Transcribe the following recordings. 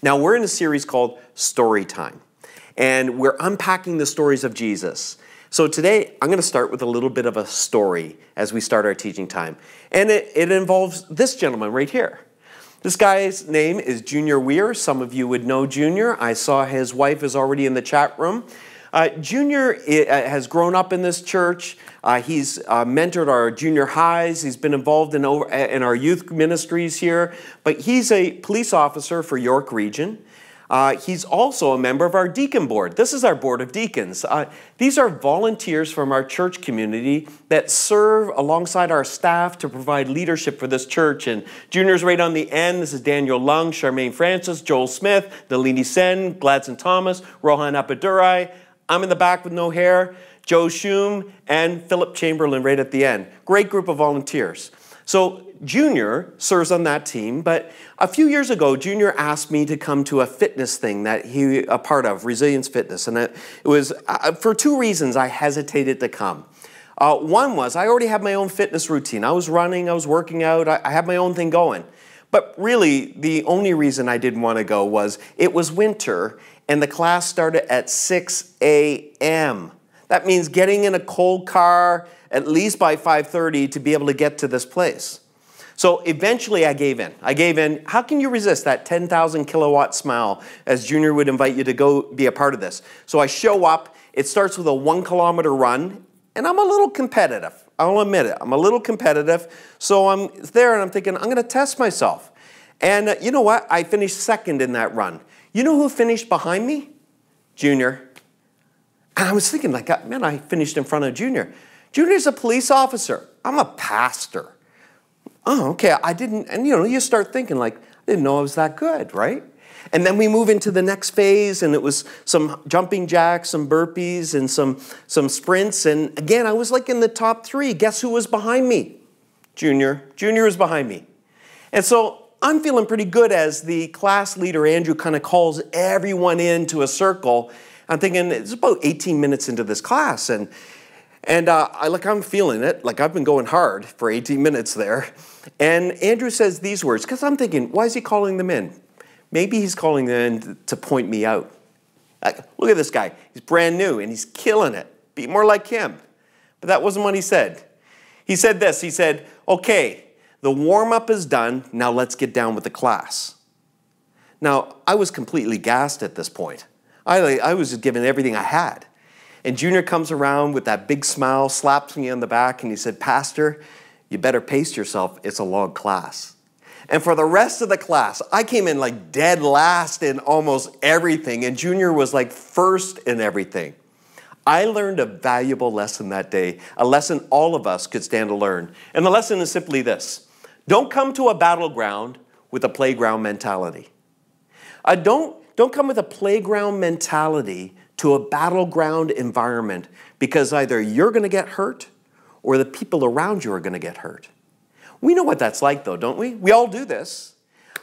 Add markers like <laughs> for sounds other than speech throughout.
Now, we're in a series called Story Time, and we're unpacking the stories of Jesus. So, today I'm going to start with a little bit of a story as we start our teaching time. And it, it involves this gentleman right here. This guy's name is Junior Weir. Some of you would know Junior. I saw his wife is already in the chat room. Uh, junior uh, has grown up in this church. Uh, he's uh, mentored our junior highs. He's been involved in, over, in our youth ministries here. But he's a police officer for York Region. Uh, he's also a member of our deacon board. This is our board of deacons. Uh, these are volunteers from our church community that serve alongside our staff to provide leadership for this church. And juniors right on the end, this is Daniel Lung, Charmaine Francis, Joel Smith, Nalini Sen, Gladson Thomas, Rohan Apadurai. I'm in the back with no hair. Joe Schum and Philip Chamberlain right at the end. Great group of volunteers. So Junior serves on that team, but a few years ago, Junior asked me to come to a fitness thing that he a part of, Resilience Fitness, and it, was uh, for two reasons I hesitated to come. Uh, one was I already had my own fitness routine. I was running, I was working out, I, I had my own thing going. But really, the only reason I didn't want to go was it was winter and the class started at 6 a.m. That means getting in a cold car at least by 5:30 to be able to get to this place. So eventually I gave in. I gave in. How can you resist that 10,000 kilowatt smile as Junior would invite you to go be a part of this? So I show up. It starts with a one kilometer run, and I'm a little competitive. I'll admit it. I'm a little competitive. So I'm there and I'm thinking, I'm going to test myself. And uh, you know what? I finished second in that run. You know who finished behind me? Junior. And I was thinking, like, man, I finished in front of Junior. Junior's a police officer. I'm a pastor. Oh, okay. I didn't, and you know, you start thinking, like, I didn't know I was that good, right? And then we move into the next phase, and it was some jumping jacks, some burpees, and some, some sprints. And again, I was like in the top three. Guess who was behind me? Junior. Junior was behind me. And so I'm feeling pretty good as the class leader, Andrew, kind of calls everyone into a circle I'm thinking it's about 18 minutes into this class, and and uh, I like I'm feeling it. Like I've been going hard for 18 minutes there, and Andrew says these words because I'm thinking, why is he calling them in? Maybe he's calling them in to point me out. Like, look at this guy. He's brand new and he's killing it. Be more like him. But that wasn't what he said. He said this. He said, "Okay, the warm up is done. Now let's get down with the class." Now I was completely gassed at this point. I, I was giving everything I had. And Junior comes around with that big smile, slaps me on the back, and he said, Pastor, you better pace yourself. It's a long class. And for the rest of the class, I came in like dead last in almost everything, and Junior was like first in everything. I learned a valuable lesson that day, a lesson all of us could stand to learn. And the lesson is simply this don't come to a battleground with a playground mentality. I don't don't come with a playground mentality to a battleground environment because either you're going to get hurt or the people around you are going to get hurt. We know what that's like, though, don't we? We all do this.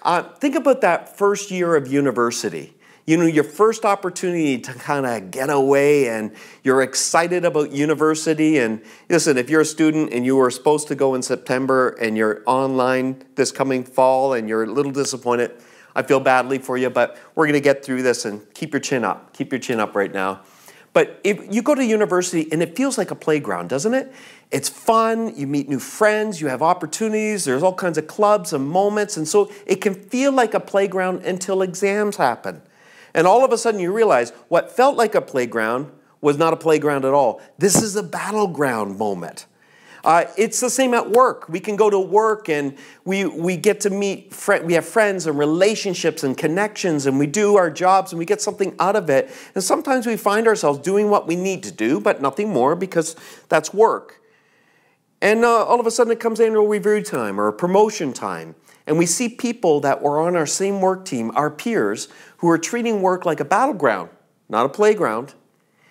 Uh, think about that first year of university. You know, your first opportunity to kind of get away and you're excited about university. And listen, if you're a student and you were supposed to go in September and you're online this coming fall and you're a little disappointed, I feel badly for you, but we're going to get through this and keep your chin up. Keep your chin up right now. But if you go to university and it feels like a playground, doesn't it? It's fun, you meet new friends, you have opportunities, there's all kinds of clubs and moments, and so it can feel like a playground until exams happen. And all of a sudden you realize what felt like a playground was not a playground at all. This is a battleground moment. Uh, it's the same at work. We can go to work and we, we get to meet, we have friends and relationships and connections, and we do our jobs and we get something out of it. And sometimes we find ourselves doing what we need to do, but nothing more because that's work. And uh, all of a sudden it comes annual review time or promotion time. And we see people that were on our same work team, our peers, who are treating work like a battleground, not a playground.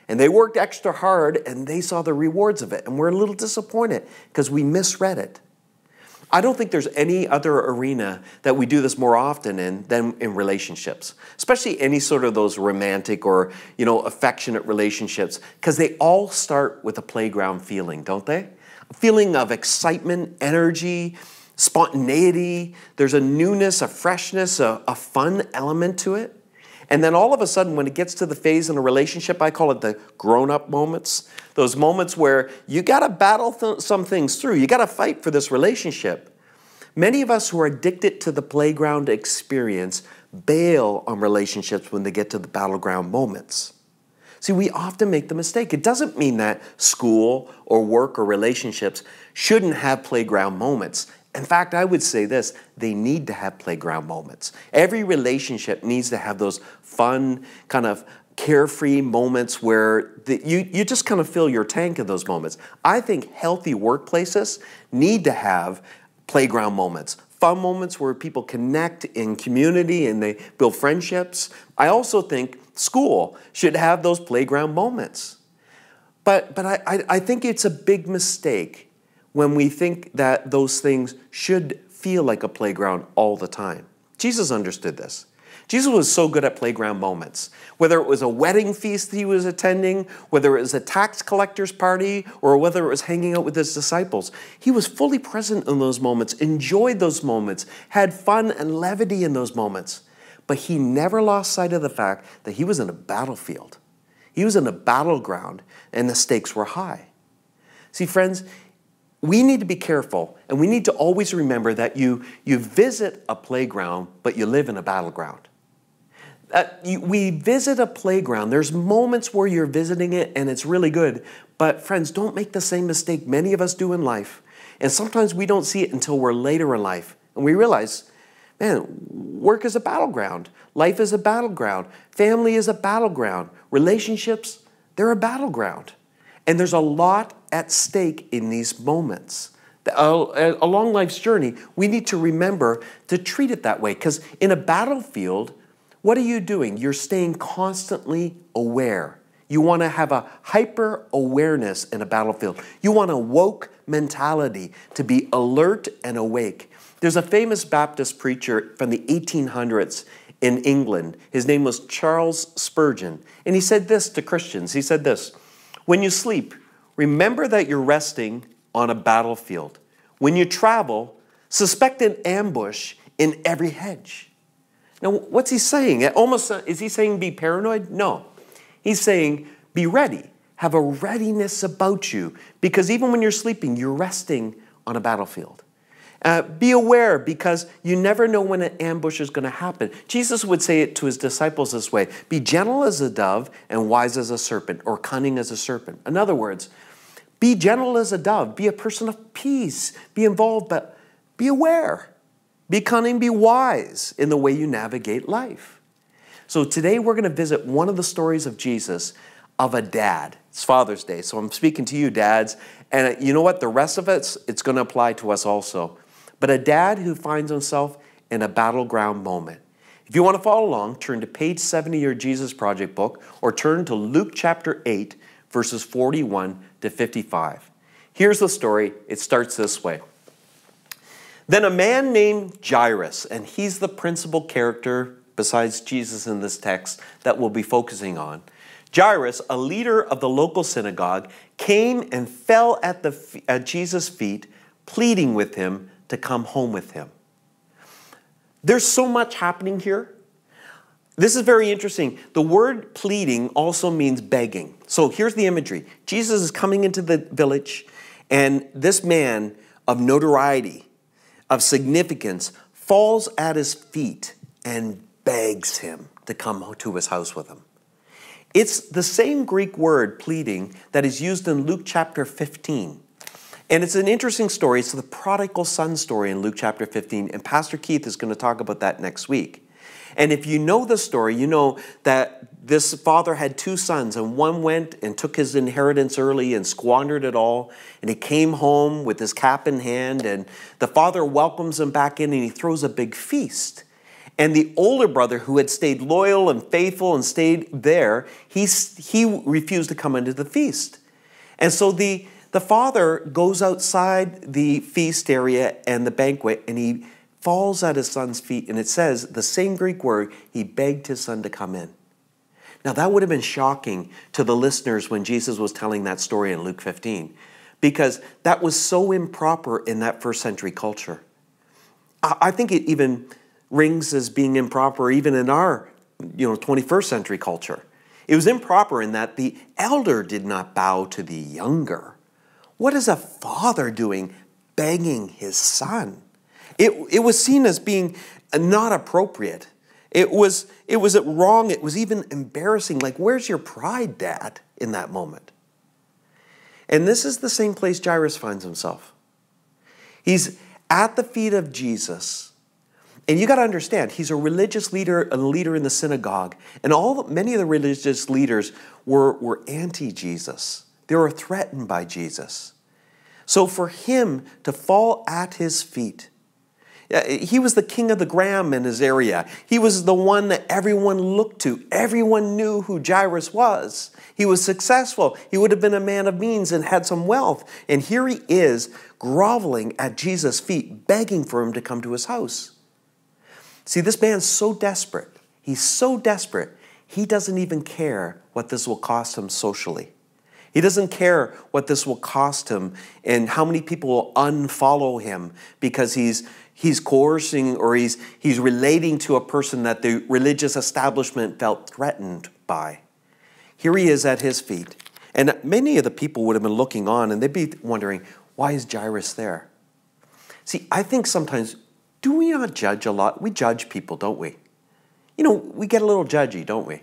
And they worked extra hard and they saw the rewards of it. And we're a little disappointed because we misread it. I don't think there's any other arena that we do this more often in than in relationships, especially any sort of those romantic or you know affectionate relationships, because they all start with a playground feeling, don't they? A feeling of excitement, energy, spontaneity, there's a newness, a freshness, a, a fun element to it. And then all of a sudden, when it gets to the phase in a relationship, I call it the grown up moments, those moments where you got to battle th- some things through, you got to fight for this relationship. Many of us who are addicted to the playground experience bail on relationships when they get to the battleground moments. See, we often make the mistake. It doesn't mean that school or work or relationships shouldn't have playground moments. In fact, I would say this they need to have playground moments. Every relationship needs to have those fun, kind of carefree moments where the, you, you just kind of fill your tank in those moments. I think healthy workplaces need to have playground moments, fun moments where people connect in community and they build friendships. I also think school should have those playground moments. But, but I, I, I think it's a big mistake when we think that those things should feel like a playground all the time. Jesus understood this. Jesus was so good at playground moments. Whether it was a wedding feast he was attending, whether it was a tax collector's party, or whether it was hanging out with his disciples, he was fully present in those moments, enjoyed those moments, had fun and levity in those moments. But he never lost sight of the fact that he was in a battlefield. He was in a battleground, and the stakes were high. See, friends, we need to be careful and we need to always remember that you, you visit a playground, but you live in a battleground. Uh, you, we visit a playground. There's moments where you're visiting it and it's really good. But, friends, don't make the same mistake many of us do in life. And sometimes we don't see it until we're later in life. And we realize, man, work is a battleground. Life is a battleground. Family is a battleground. Relationships, they're a battleground. And there's a lot at stake in these moments. Uh, along life's journey, we need to remember to treat it that way because in a battlefield, what are you doing? You're staying constantly aware. You want to have a hyper awareness in a battlefield. You want a woke mentality to be alert and awake. There's a famous Baptist preacher from the 1800s in England. His name was Charles Spurgeon. And he said this to Christians. He said this When you sleep, Remember that you're resting on a battlefield. When you travel, suspect an ambush in every hedge. Now, what's he saying? Almost is he saying be paranoid? No. He's saying be ready. Have a readiness about you because even when you're sleeping, you're resting on a battlefield. Uh, be aware because you never know when an ambush is going to happen. Jesus would say it to his disciples this way Be gentle as a dove and wise as a serpent, or cunning as a serpent. In other words, be gentle as a dove. Be a person of peace. Be involved, but be aware. Be cunning, be wise in the way you navigate life. So today we're going to visit one of the stories of Jesus of a dad. It's Father's Day, so I'm speaking to you, dads. And you know what? The rest of it, it's going to apply to us also. But a dad who finds himself in a battleground moment. If you want to follow along, turn to page 70 of your Jesus Project book or turn to Luke chapter 8, verses 41 to 55. Here's the story. It starts this way. Then a man named Jairus, and he's the principal character besides Jesus in this text that we'll be focusing on. Jairus, a leader of the local synagogue, came and fell at, the, at Jesus' feet, pleading with him to come home with him. There's so much happening here. This is very interesting. The word pleading also means begging. So here's the imagery Jesus is coming into the village, and this man of notoriety, of significance, falls at his feet and begs him to come to his house with him. It's the same Greek word, pleading, that is used in Luke chapter 15. And it's an interesting story. It's the prodigal son story in Luke chapter 15, and Pastor Keith is going to talk about that next week. And if you know the story, you know that this father had two sons, and one went and took his inheritance early and squandered it all. And he came home with his cap in hand, and the father welcomes him back in and he throws a big feast. And the older brother, who had stayed loyal and faithful and stayed there, he, he refused to come into the feast. And so the, the father goes outside the feast area and the banquet, and he falls at his son's feet, and it says the same Greek word, he begged his son to come in. Now, that would have been shocking to the listeners when Jesus was telling that story in Luke 15, because that was so improper in that first century culture. I think it even rings as being improper even in our you know 21st century culture. It was improper in that the elder did not bow to the younger. What is a father doing begging his son? It, it was seen as being not appropriate. It was, it was wrong. It was even embarrassing. Like, where's your pride, Dad, in that moment? And this is the same place Jairus finds himself. He's at the feet of Jesus. And you got to understand, he's a religious leader, a leader in the synagogue. And all many of the religious leaders were, were anti Jesus, they were threatened by Jesus. So for him to fall at his feet, he was the king of the gram in his area. He was the one that everyone looked to. Everyone knew who Jairus was. He was successful. He would have been a man of means and had some wealth. And here he is groveling at Jesus' feet, begging for him to come to his house. See, this man's so desperate. He's so desperate, he doesn't even care what this will cost him socially. He doesn't care what this will cost him and how many people will unfollow him because he's he's coercing or he's he's relating to a person that the religious establishment felt threatened by. Here he is at his feet. And many of the people would have been looking on and they'd be wondering, why is Jairus there? See, I think sometimes, do we not judge a lot? We judge people, don't we? You know, we get a little judgy, don't we?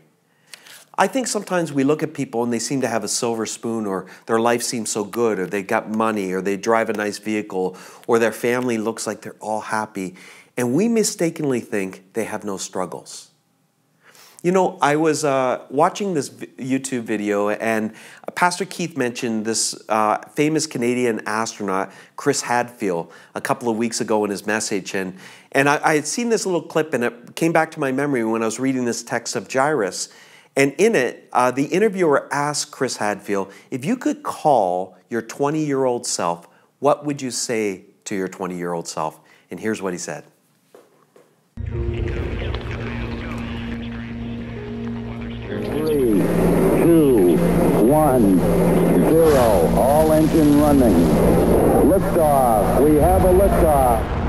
I think sometimes we look at people and they seem to have a silver spoon, or their life seems so good, or they got money, or they drive a nice vehicle, or their family looks like they're all happy, and we mistakenly think they have no struggles. You know, I was uh, watching this YouTube video, and Pastor Keith mentioned this uh, famous Canadian astronaut, Chris Hadfield, a couple of weeks ago in his message. And, and I, I, had seen this little clip, and it came back to my memory when I was reading this text of Jairus. And in it, uh, the interviewer asked Chris Hadfield, if you could call your 20 year old self, what would you say to your 20 year old self? And here's what he said. Three, two, one, zero. All engine running. Liftoff. We have a liftoff.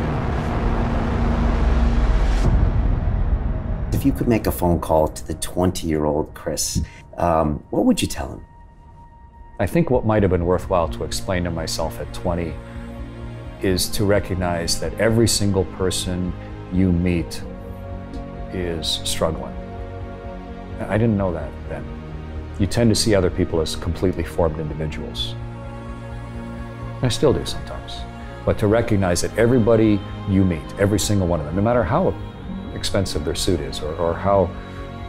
If you could make a phone call to the 20 year old Chris, um, what would you tell him? I think what might have been worthwhile to explain to myself at 20 is to recognize that every single person you meet is struggling. I didn't know that then. You tend to see other people as completely formed individuals. I still do sometimes. But to recognize that everybody you meet, every single one of them, no matter how expensive their suit is or, or how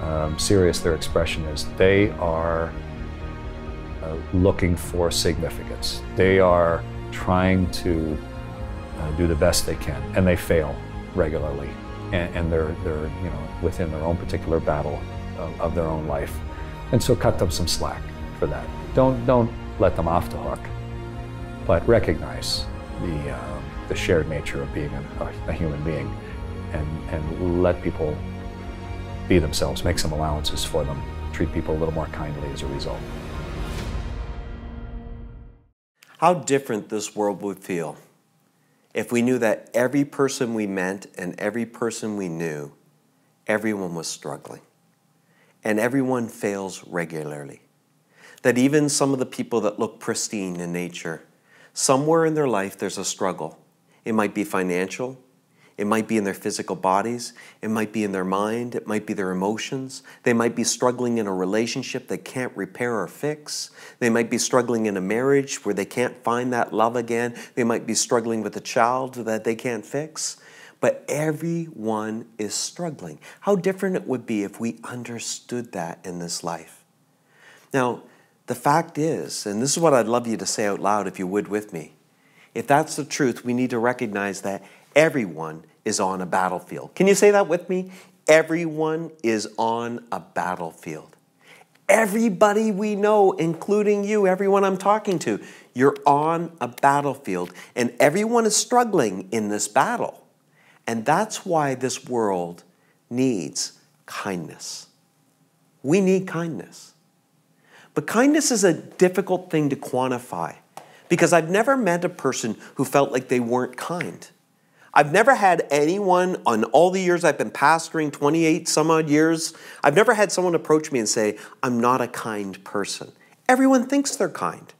um, serious their expression is, they are uh, looking for significance. They are trying to uh, do the best they can, and they fail regularly. And, and they're, they're you know, within their own particular battle of, of their own life. And so cut them some slack for that. Don't, don't let them off the hook, but recognize the, uh, the shared nature of being a, a, human being and, and let people be themselves, make some allowances for them, treat people a little more kindly as a result. How different this world would feel if we knew that every person we met and every person we knew, everyone was struggling and everyone fails regularly. That even some of the people that look pristine in nature, somewhere in their life there's a struggle. It might be financial, it might be in their physical bodies, it might be in their mind, it might be their emotions. They might be struggling in a relationship they can't repair or fix. They might be struggling in a marriage where they can't find that love again. They might be struggling with a child that they can't fix but everyone is struggling. How different it would be if we understood that in this life. Now, the fact is, and this is what I'd love you to say out loud if you would with me, if that's the truth, we need to recognize that everyone is on a battlefield. Can you say that with me? Everyone is on a battlefield. Everybody we know, including you, everyone I'm talking to, you're on a battlefield, and everyone is struggling in this battle. And that's why this world needs kindness. We need kindness. But kindness is a difficult thing to quantify because I've never met a person who felt like they weren't kind. I've never had anyone on all the years I've been pastoring, 28 some odd years, I've never had someone approach me and say, I'm not a kind person. Everyone thinks they're kind.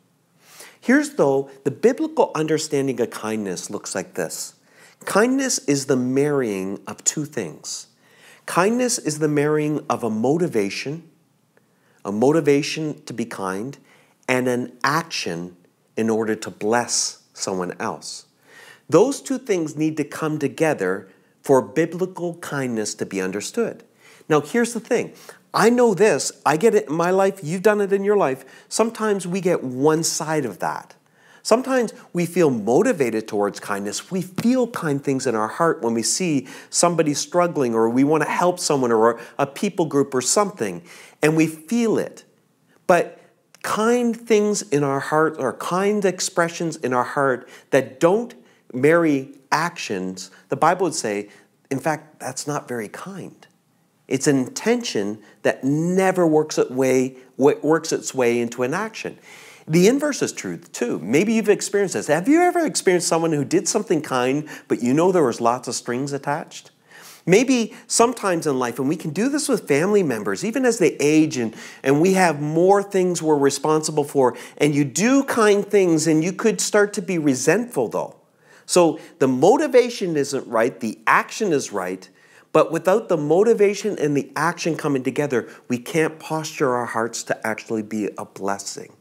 Here's though, the biblical understanding of kindness looks like this kindness is the marrying of two things. Kindness is the marrying of a motivation, a motivation to be kind, and an action in order to bless someone else. Those two things need to come together for biblical kindness to be understood. Now, here's the thing I know this, I get it in my life, you've done it in your life. Sometimes we get one side of that. Sometimes we feel motivated towards kindness. We feel kind things in our heart when we see somebody struggling or we want to help someone or a people group or something, and we feel it. But kind things in our heart or kind expressions in our heart that don't marry actions, the Bible would say, in fact, that's not very kind. It's an intention that never works, its way, works its way into an action. The inverse is true too. Maybe you've experienced this. Have you ever experienced someone who did something kind, but you know there was lots of strings attached? Maybe sometimes in life, and we can do this with family members, even as they age and, and we have more things we're responsible for, and you do kind things and you could start to be resentful though. So the motivation isn't right, the action is right, but without the motivation and the action coming together, we can't posture our hearts to actually be a blessing.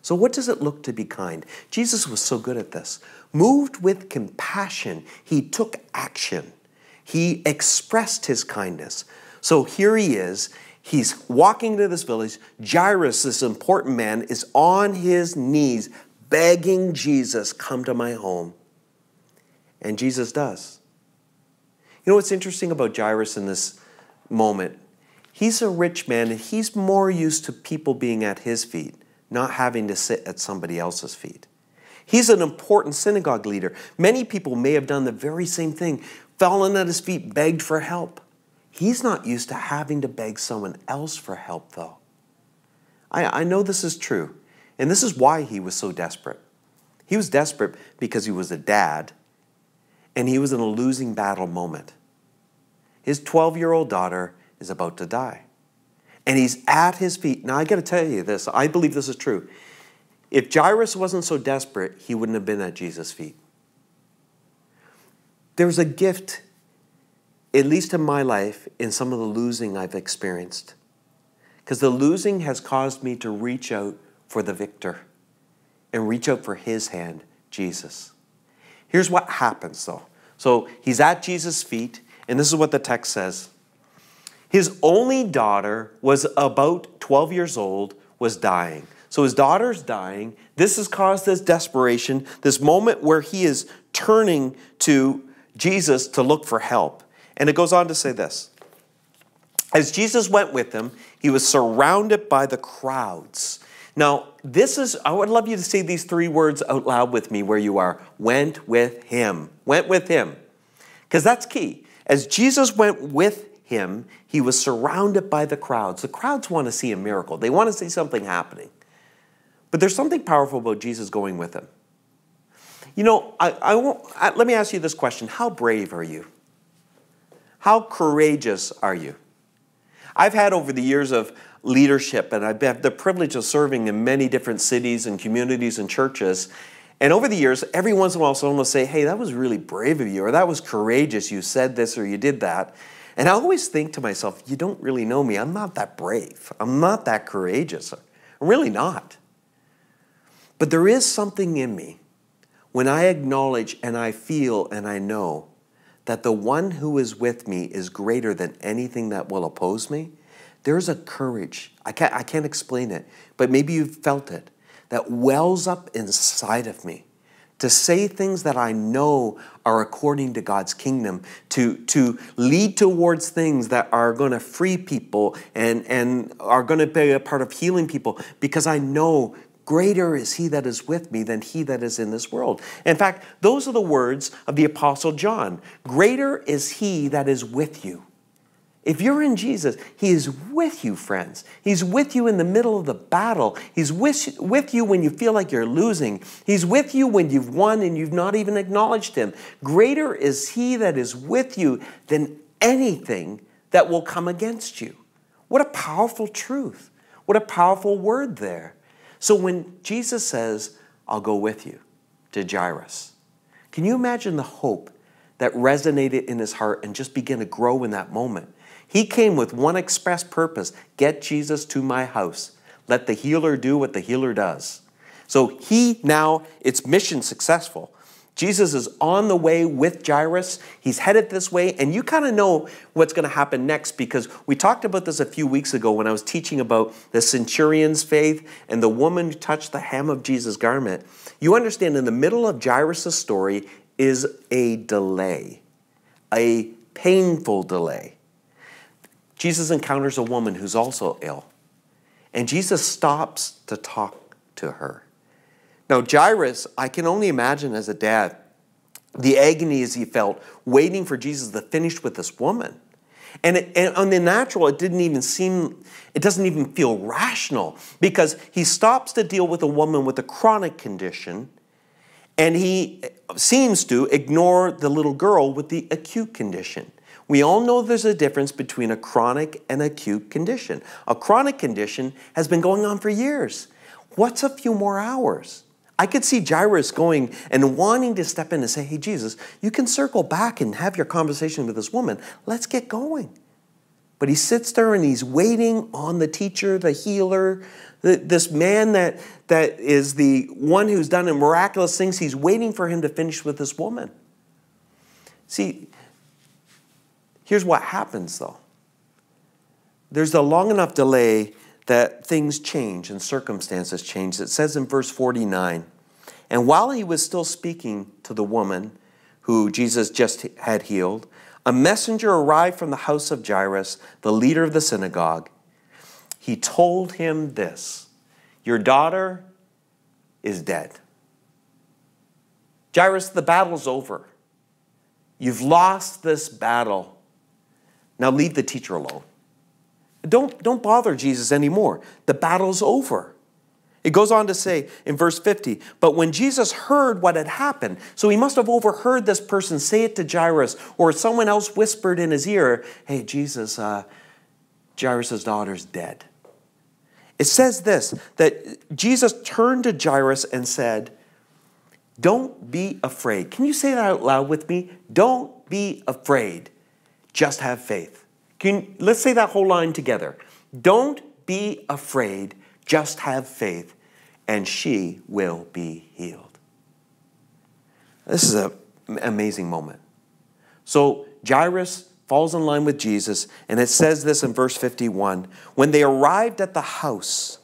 So, what does it look to be kind? Jesus was so good at this. Moved with compassion, he took action. He expressed his kindness. So here he is. He's walking to this village. Jairus, this important man, is on his knees begging Jesus, Come to my home. And Jesus does. You know what's interesting about Jairus in this moment? He's a rich man and he's more used to people being at his feet, not having to sit at somebody else's feet. He's an important synagogue leader. Many people may have done the very same thing, fallen at his feet, begged for help. He's not used to having to beg someone else for help, though. I, I know this is true, and this is why he was so desperate. He was desperate because he was a dad and he was in a losing battle moment. His 12 year old daughter is about to die. And he's at his feet. Now, I got to tell you this, I believe this is true. If Jairus wasn't so desperate, he wouldn't have been at Jesus' feet. There's a gift, at least in my life, in some of the losing I've experienced. Because the losing has caused me to reach out for the victor and reach out for his hand, Jesus. Here's what happens though. So he's at Jesus' feet, and this is what the text says. His only daughter was about 12 years old, was dying. So his daughter's dying. This has caused this desperation, this moment where he is turning to Jesus to look for help. And it goes on to say this As Jesus went with them, he was surrounded by the crowds. Now, this is, I would love you to say these three words out loud with me where you are. Went with him. Went with him. Because that's key. As Jesus went with him, he was surrounded by the crowds. The crowds want to see a miracle, they want to see something happening. But there's something powerful about Jesus going with him. You know, I, I won't, I, let me ask you this question How brave are you? How courageous are you? I've had over the years of leadership, and I've had the privilege of serving in many different cities and communities and churches. And over the years, every once in a while, someone will say, Hey, that was really brave of you, or that was courageous. You said this or you did that. And I always think to myself, You don't really know me. I'm not that brave. I'm not that courageous. I'm really not. But there is something in me when I acknowledge and I feel and I know that the one who is with me is greater than anything that will oppose me there's a courage. I can't, I can't explain it, but maybe you've felt it that wells up inside of me to say things that I know are according to God's kingdom, to, to lead towards things that are going to free people and, and are going to be a part of healing people because I know greater is he that is with me than he that is in this world. In fact, those are the words of the Apostle John Greater is he that is with you If you're in Jesus, He is with you, friends. He's with you in the middle of the battle. He's with, with you when you feel like you're losing. He's with you when you've won and you've not even acknowledged Him. Greater is He that is with you than anything that will come against you. What a powerful truth. What a powerful word there. So when Jesus says, I'll go with you to Jairus, can you imagine the hope that resonated in his heart and just began to grow in that moment? He came with one express purpose get Jesus to my house. Let the healer do what the healer does. So he now, it's mission successful. Jesus is on the way with Jairus. He's headed this way, and you kind of know what's going to happen next because we talked about this a few weeks ago when I was teaching about the centurion's faith and the woman who touched the hem of Jesus' garment. You understand, in the middle of Jairus' story is a delay, a painful delay. Jesus encounters a woman who's also ill, and Jesus stops to talk to her. Now, Jairus, I can only imagine as a dad the agony as he felt waiting for Jesus to finish with this woman. And, it, and, on the natural, it didn't even seem, it doesn't even feel rational because he stops to deal with a woman with a chronic condition and he seems to ignore the little girl with the acute condition. We all know there's a difference between a chronic and acute condition. A chronic condition has been going on for years. What's a few more hours? I could see Jairus going and wanting to step in and say, Hey, Jesus, you can circle back and have your conversation with this woman. Let's get going. But he sits there and he's waiting on the teacher, the healer, this man that, that is the one who's done miraculous things. He's waiting for him to finish with this woman. See, Here's what happens though there's a long enough delay that things change and circumstances change. It says in verse 49 And while he was still speaking to the woman who Jesus just had healed, a messenger arrived from the house of Jairus, the leader of the synagogue. He told him this Your daughter is dead. Jairus, the battle's over. You've lost this battle. Now leave the teacher alone. Don't, don't bother Jesus anymore. The battle's over. It goes on to say in verse 50, but when Jesus heard what had happened, so he must have overheard this person say it to Jairus, or someone else whispered in his ear, Hey, Jesus, uh, Jairus' daughter's dead. It says this that Jesus turned to Jairus and said, Don't be afraid. Can you say that out loud with me? Don't be afraid. Just have faith. Can, let's say that whole line together. Don't be afraid, just have faith, and she will be healed. This is an amazing moment. So Jairus falls in line with Jesus, and it says this in verse 51 When they arrived at the house,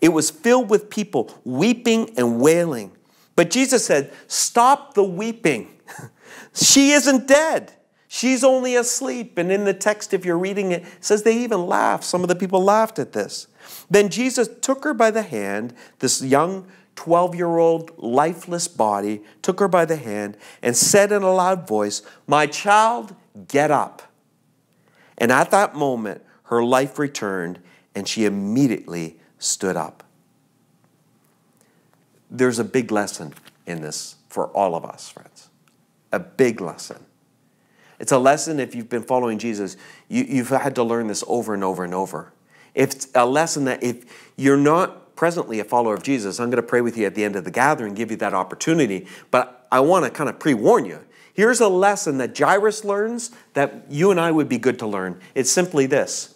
it was filled with people weeping and wailing. But Jesus said, Stop the weeping. <laughs> she isn't dead. She's only asleep. And in the text, if you're reading it, it says they even laughed. Some of the people laughed at this. Then Jesus took her by the hand, this young 12 year old lifeless body, took her by the hand and said in a loud voice, My child, get up. And at that moment, her life returned and she immediately stood up. There's a big lesson in this for all of us, friends. A big lesson. It's a lesson if you've been following Jesus, you, you've had to learn this over and over and over. It's a lesson that if you're not presently a follower of Jesus, I'm going to pray with you at the end of the gathering, give you that opportunity. But I want to kind of pre warn you. Here's a lesson that Jairus learns that you and I would be good to learn. It's simply this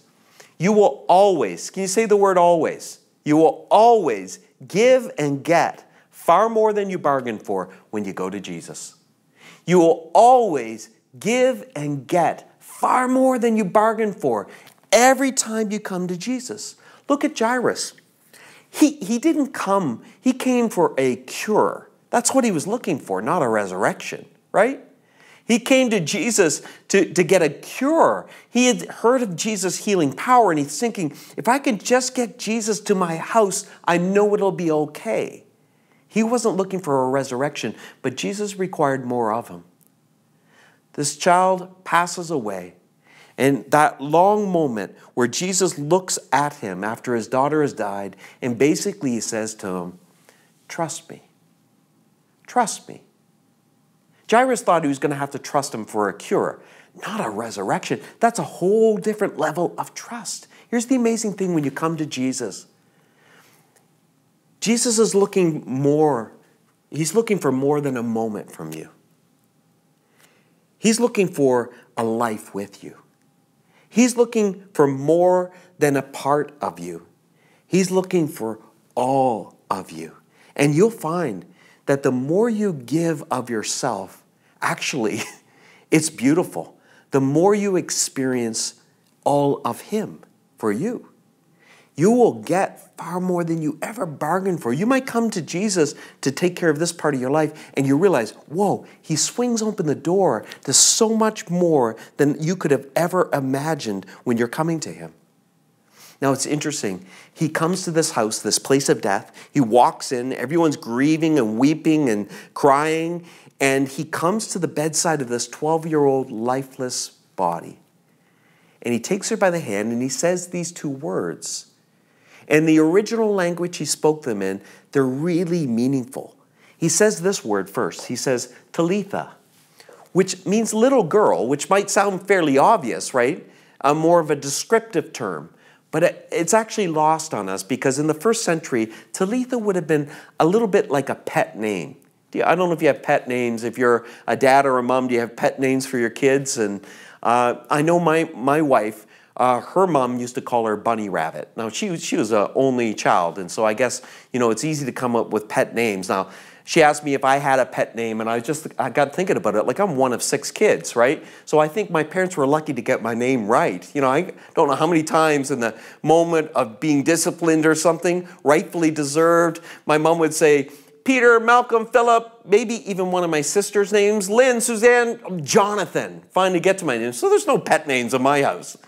You will always, can you say the word always? You will always give and get far more than you bargained for when you go to Jesus. You will always give and get far more than you bargained for every time you come to Jesus. Look at Jairus. He, he didn't come, he came for a cure. That's what he was looking for, not a resurrection, right? He came to Jesus to, to get a cure. He had heard of Jesus' healing power, and he's thinking, if I can just get Jesus to my house, I know it'll be okay. He wasn't looking for a resurrection, but Jesus required more of him. This child passes away. And that long moment where Jesus looks at him after his daughter has died and basically he says to him, Trust me. Trust me. Jairus thought he was going to have to trust him for a cure, not a resurrection. That's a whole different level of trust. Here's the amazing thing when you come to Jesus Jesus is looking more, he's looking for more than a moment from you. He's looking for a life with you. He's looking for more than a part of you. He's looking for all of you. And you'll find that the more you give of yourself, actually, <laughs> it's beautiful. The more you experience all of Him for you you will get far more than you ever bargained for. You might come to Jesus to take care of this part of your life, and you realize, whoa, he swings open the door to so much more than you could have ever imagined when you're coming to him. Now it's interesting. He comes to this house, this place of death. He walks in, everyone's grieving and weeping and crying, and he comes to the bedside of this 12 year old lifeless body. And he takes her by the hand and he says these two words and the original language he spoke them in, they're really meaningful. He says this word first. He says, Talitha, which means little girl, which might sound fairly obvious, right? A more of a descriptive term. But it's actually lost on us because in the first century, Talitha would have been a little bit like a pet name. I don't know if you have pet names. If you're a dad or a mom, do you have pet names for your kids? And uh, I know my, my wife, uh, her mom used to call her Bunny Rabbit. Now she she was an only child, and so I guess you know it's easy to come up with pet names. Now she asked me if I had a pet name, and I just I got thinking about it. Like I'm one of six kids, right? So I think my parents were lucky to get my name right. You know, I don't know how many times in the moment of being disciplined or something, rightfully deserved, my mom would say. Peter, Malcolm, Philip, maybe even one of my sister's names, Lynn, Suzanne, Jonathan. Finally get to my name. So there's no pet names in my house.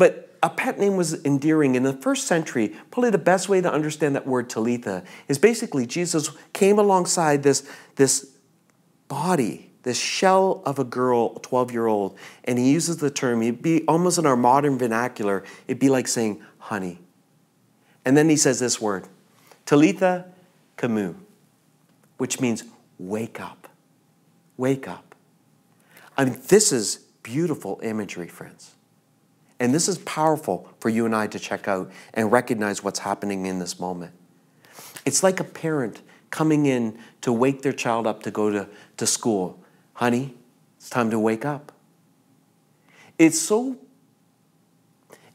But a pet name was endearing. In the first century, probably the best way to understand that word Talitha is basically Jesus came alongside this, this body, this shell of a girl, 12 year old, and he uses the term, it'd be almost in our modern vernacular, it'd be like saying honey. And then he says this word, Talitha Kamu, which means wake up. Wake up. I mean, this is beautiful imagery, friends. And this is powerful for you and I to check out and recognize what's happening in this moment. It's like a parent coming in to wake their child up to go to, to school. Honey, it's time to wake up. It's so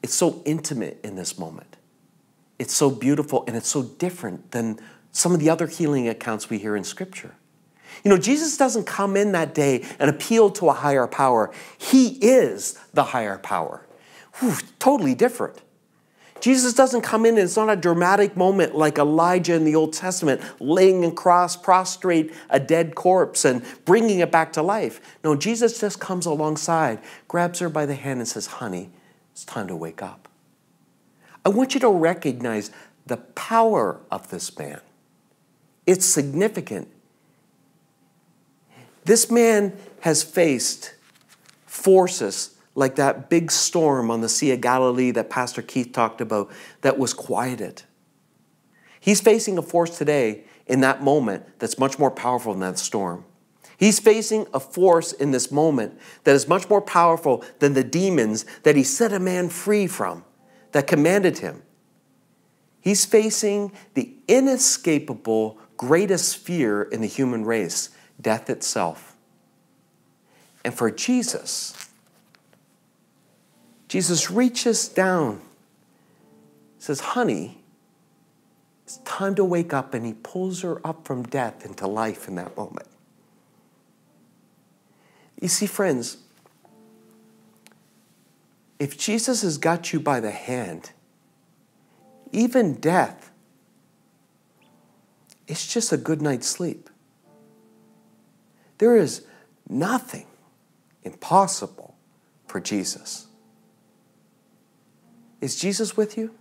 it's so intimate in this moment. It's so beautiful and it's so different than some of the other healing accounts we hear in scripture. You know, Jesus doesn't come in that day and appeal to a higher power. He is the higher power. Whew, totally different. Jesus doesn't come in and it's not a dramatic moment like Elijah in the Old Testament, laying across, prostrate a dead corpse and bringing it back to life. No, Jesus just comes alongside, grabs her by the hand, and says, Honey, it's time to wake up. I want you to recognize the power of this man. It's significant. This man has faced forces like that big storm on the Sea of Galilee that Pastor Keith talked about that was quieted. He's facing a force today in that moment that's much more powerful than that storm. He's facing a force in this moment that is much more powerful than the demons that he set a man free from, that commanded him. He's facing the inescapable greatest fear in the human race death itself. And for Jesus, Jesus reaches down, says, Honey, it's time to wake up, and he pulls her up from death into life in that moment. You see, friends, if Jesus has got you by the hand, even death, it's just a good night's sleep. There is nothing impossible for Jesus. Is Jesus with you?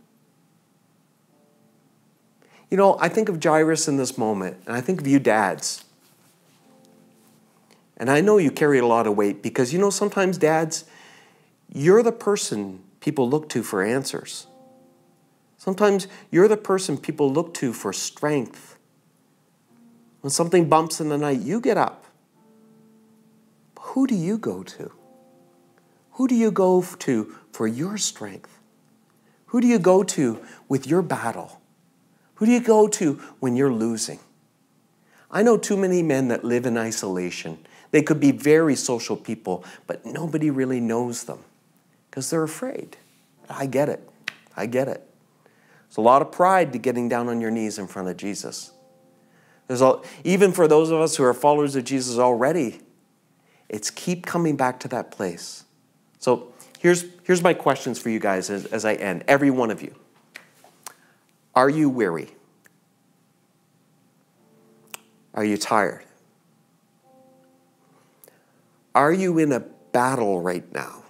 You know, I think of Jairus in this moment, and I think of you dads. And I know you carry a lot of weight because, you know, sometimes dads, you're the person people look to for answers. Sometimes you're the person people look to for strength. When something bumps in the night, you get up. Who do you go to? Who do you go to for your strength? Who do you go to with your battle? Who do you go to when you're losing? I know too many men that live in isolation. They could be very social people, but nobody really knows them because they're afraid. I get it. I get it. There's a lot of pride to getting down on your knees in front of Jesus. There's a, even for those of us who are followers of Jesus already, it's keep coming back to that place. So here's, here's my questions for you guys as, as I end. Every one of you. Are you weary? Are you tired? Are you in a battle right now?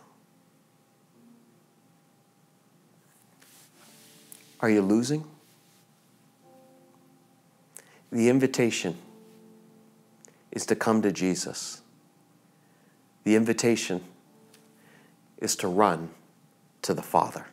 Are you losing? The invitation is to come to Jesus. The invitation is to run to the Father.